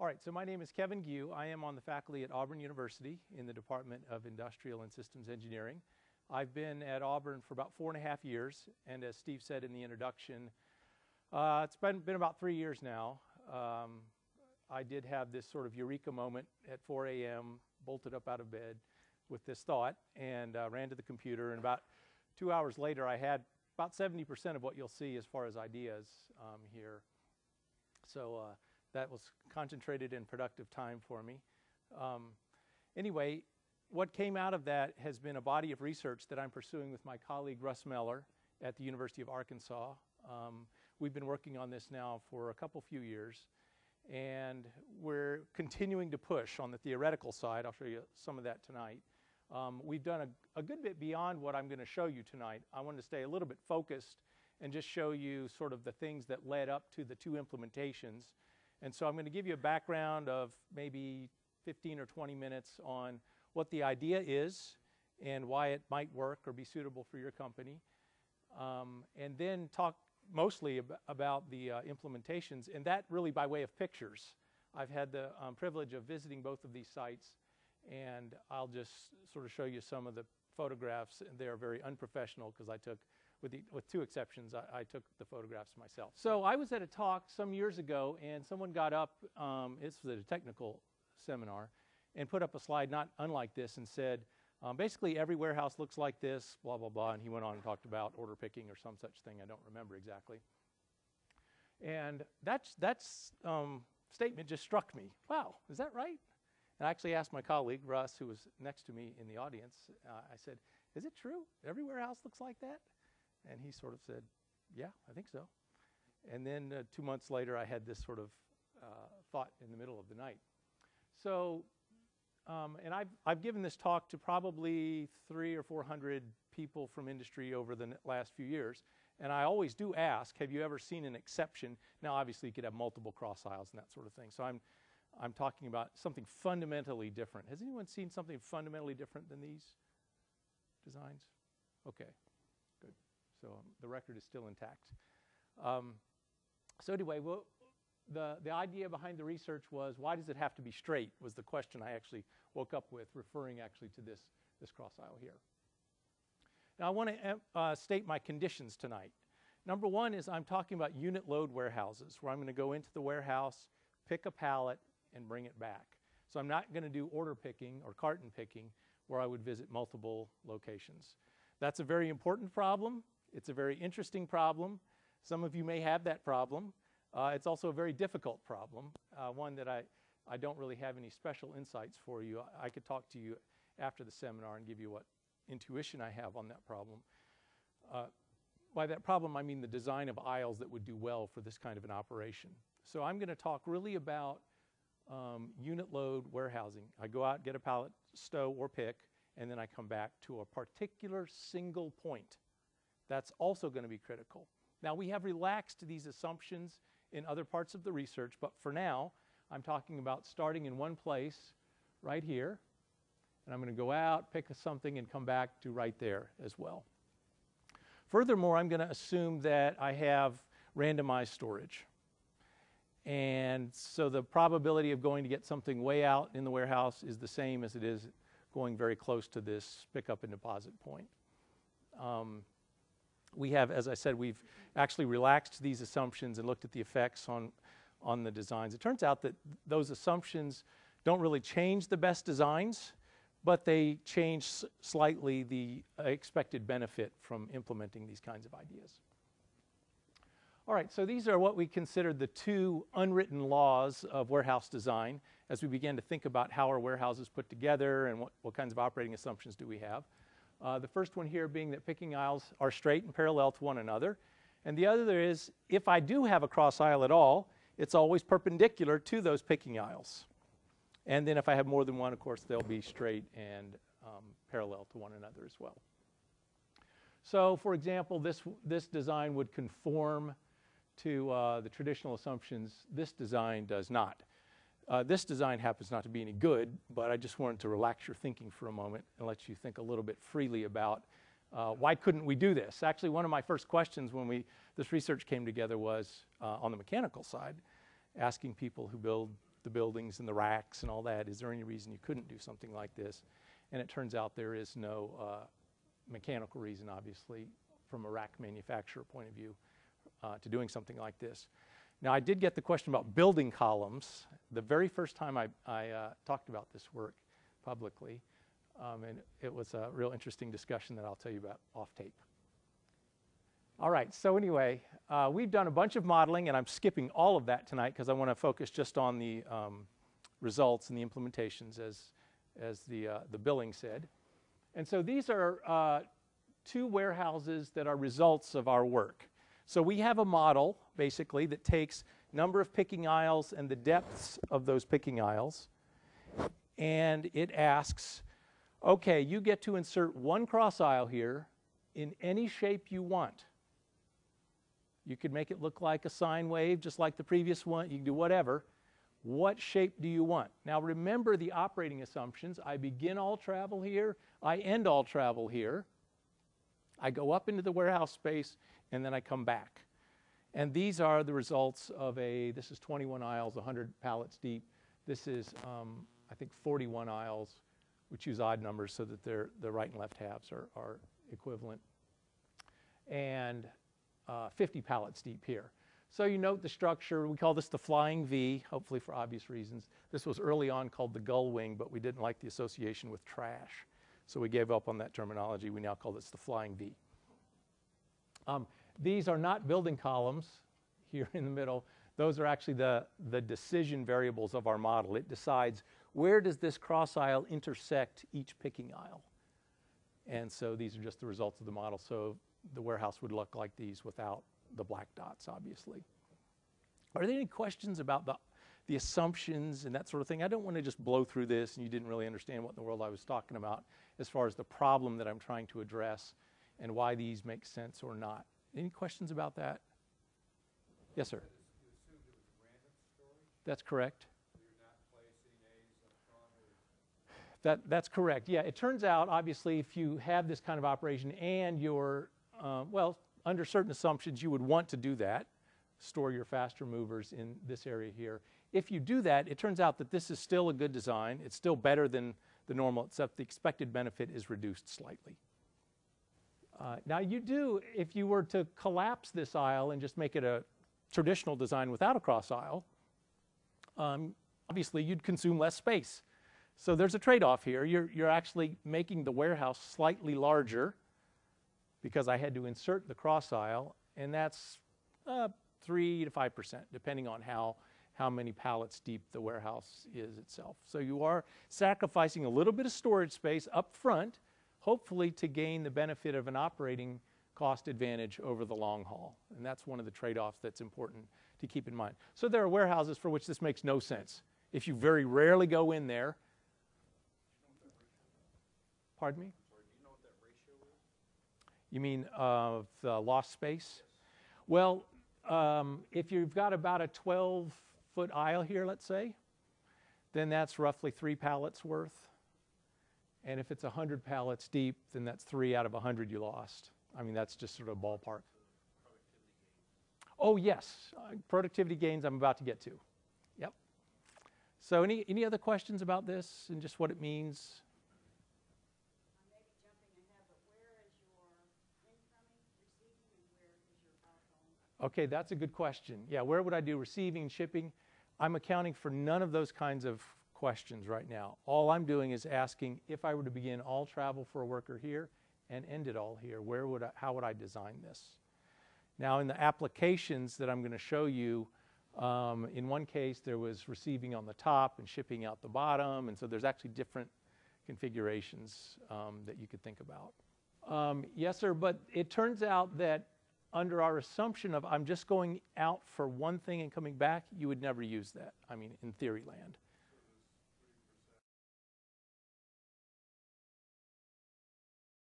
All right, so my name is Kevin Gue. I am on the faculty at Auburn University in the Department of Industrial and Systems Engineering. I've been at Auburn for about four and a half years, and as Steve said in the introduction, uh, it's been, been about three years now. Um, I did have this sort of eureka moment at 4 a.m., bolted up out of bed with this thought, and uh, ran to the computer, and about two hours later, I had about 70% of what you'll see as far as ideas um, here. So uh, that was concentrated and productive time for me. Um, anyway, what came out of that has been a body of research that I'm pursuing with my colleague Russ Meller at the University of Arkansas. Um, we've been working on this now for a couple few years and we're continuing to push on the theoretical side. I'll show you some of that tonight. Um, we've done a, a, good bit beyond what I'm going to show you tonight. I want to stay a little bit focused and just show you sort of the things that led up to the two implementations and so I'm going to give you a background of maybe 15 or 20 minutes on what the idea is and why it might work or be suitable for your company. Um, and then talk mostly ab about the uh, implementations, and that really by way of pictures. I've had the um, privilege of visiting both of these sites, and I'll just sort of show you some of the photographs. They are very unprofessional because I took with, the, with two exceptions, I, I, took the photographs myself. So I was at a talk some years ago, and someone got up, um, this was a technical seminar, and put up a slide not unlike this and said, um, basically every warehouse looks like this, blah, blah, blah, and he went on and talked about order picking or some such thing, I don't remember exactly. And that's, that's um, statement just struck me. Wow, is that right? And I actually asked my colleague, Russ, who was next to me in the audience, uh, I said, is it true? Every warehouse looks like that? And he sort of said, yeah, I think so. And then uh, two months later, I had this sort of uh, thought in the middle of the night. So, um, and I've, I've given this talk to probably three or 400 people from industry over the last few years. And I always do ask, have you ever seen an exception? Now, obviously, you could have multiple cross aisles and that sort of thing. So I'm, I'm talking about something fundamentally different. Has anyone seen something fundamentally different than these designs? Okay. So um, the record is still intact. Um, so anyway, well, the, the idea behind the research was why does it have to be straight was the question I actually woke up with, referring actually to this, this cross aisle here. Now I want to uh, state my conditions tonight. Number one is I'm talking about unit load warehouses, where I'm going to go into the warehouse, pick a pallet, and bring it back. So I'm not going to do order picking or carton picking, where I would visit multiple locations. That's a very important problem. It's a very interesting problem. Some of you may have that problem. Uh, it's also a very difficult problem, uh, one that I, I don't really have any special insights for you. I, I, could talk to you after the seminar and give you what intuition I have on that problem. Uh, by that problem, I mean the design of aisles that would do well for this kind of an operation. So I'm going to talk really about um, unit load warehousing. I go out, get a pallet, stow, or pick, and then I come back to a particular single point that's also going to be critical. Now, we have relaxed these assumptions in other parts of the research, but for now, I'm talking about starting in one place right here, and I'm going to go out, pick something, and come back to right there as well. Furthermore, I'm going to assume that I have randomized storage. And so the probability of going to get something way out in the warehouse is the same as it is going very close to this pickup and deposit point. Um, we have, as I said, we've actually relaxed these assumptions and looked at the effects on, on the designs. It turns out that those assumptions don't really change the best designs, but they change slightly the expected benefit from implementing these kinds of ideas. All right, so these are what we consider the two unwritten laws of warehouse design as we begin to think about how our warehouses put together and what, what kinds of operating assumptions do we have. Uh, the first one here being that picking aisles are straight and parallel to one another. And the other is if I do have a cross aisle at all, it's always perpendicular to those picking aisles. And then if I have more than one, of course, they'll be straight and um, parallel to one another as well. So for example, this, this design would conform to uh, the traditional assumptions. This design does not. Uh, this design happens not to be any good, but I just wanted to relax your thinking for a moment and let you think a little bit freely about uh, why couldn't we do this? Actually, one of my first questions when we, this research came together was uh, on the mechanical side, asking people who build the buildings and the racks and all that. Is there any reason you couldn't do something like this? And it turns out there is no uh, mechanical reason, obviously, from a rack manufacturer point of view, uh, to doing something like this. Now, I did get the question about building columns the very first time I, I uh, talked about this work publicly, um, and it was a real interesting discussion that I'll tell you about off tape. All right, so anyway, uh, we've done a bunch of modeling, and I'm skipping all of that tonight because I want to focus just on the um, results and the implementations, as, as the, uh, the billing said. And so these are uh, two warehouses that are results of our work. So we have a model, basically, that takes number of picking aisles and the depths of those picking aisles, and it asks, okay, you get to insert one cross aisle here in any shape you want. You could make it look like a sine wave, just like the previous one. You can do whatever. What shape do you want? Now remember the operating assumptions. I begin all travel here. I end all travel here. I go up into the warehouse space and then I come back. And these are the results of a, this is 21 aisles, 100 pallets deep. This is, um, I think, 41 aisles. We choose odd numbers so that the right and left halves are, are equivalent. And uh, 50 pallets deep here. So you note the structure. We call this the flying V, hopefully for obvious reasons. This was early on called the gull wing, but we didn't like the association with trash. So we gave up on that terminology. We now call this the flying V. Um, these are not building columns here in the middle. Those are actually the, the decision variables of our model. It decides where does this cross aisle intersect each picking aisle. And so these are just the results of the model. So the warehouse would look like these without the black dots, obviously. Are there any questions about the, the assumptions and that sort of thing? I don't want to just blow through this and you didn't really understand what in the world I was talking about as far as the problem that I'm trying to address and why these make sense or not. Any questions about that? Yes, sir. That's correct. That, that's correct. Yeah, it turns out, obviously, if you have this kind of operation and you're, uh, well, under certain assumptions, you would want to do that, store your faster movers in this area here. If you do that, it turns out that this is still a good design. It's still better than the normal, except the expected benefit is reduced slightly. Uh, now you do, if you were to collapse this aisle and just make it a traditional design without a cross aisle, um, obviously you'd consume less space. So there's a trade-off here. You're, you're actually making the warehouse slightly larger because I had to insert the cross aisle, and that's uh, 3 to 5%, depending on how, how many pallets deep the warehouse is itself. So you are sacrificing a little bit of storage space up front hopefully to gain the benefit of an operating cost advantage over the long haul. And that's one of the trade-offs that's important to keep in mind. So there are warehouses for which this makes no sense. If you very rarely go in there, pardon me? You mean of lost space? Well, um, if you've got about a 12 foot aisle here, let's say, then that's roughly three pallets worth. And if it's 100 pallets deep, then that's three out of 100 you lost. I mean, that's just sort of a ballpark. Oh, yes, uh, productivity gains I'm about to get to. Yep. So, any, any other questions about this and just what it means? Okay, that's a good question. Yeah, where would I do receiving shipping? I'm accounting for none of those kinds of questions right now. All I'm doing is asking if I were to begin all travel for a worker here and end it all here, where would I, how would I design this? Now in the applications that I'm going to show you, um, in one case there was receiving on the top and shipping out the bottom, and so there's actually different configurations um, that you could think about. Um, yes, sir, but it turns out that under our assumption of I'm just going out for one thing and coming back, you would never use that, I mean, in theory land.